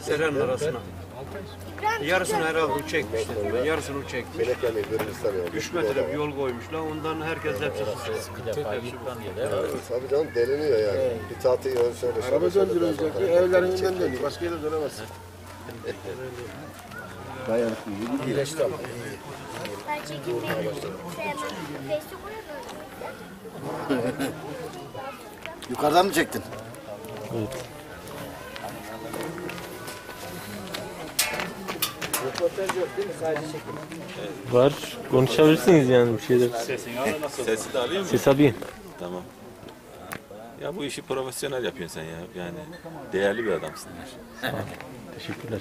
Serenin arasına. Yarısını herhalde o çekmiş dedim ben. Yarısını o çekmiş. Meleklerle Gürcistan yani. 3 metre bir yol koymuşlar. Ondan herkes hepsi mi? Tabii canım deliniyor yani. Bir tatil yön şöyle şöyle. Araba döndürülecek. şöyle. Evlerin önünden dönüyor. Başka yere dönemezsin. Dayanıklı. İyileşti ama. Ben da Yukarıdan mı çektin? Var. Konuşabilirsiniz yani bir şeyler. Sesi de alayım mı? Ses alayım. Tamam. Ya bu işi profesyonel yapıyorsun sen ya. Yani değerli bir adamsın. Teşekkürler.